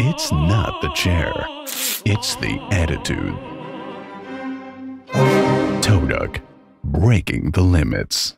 It's not the chair, it's the attitude. Toduck, breaking the limits.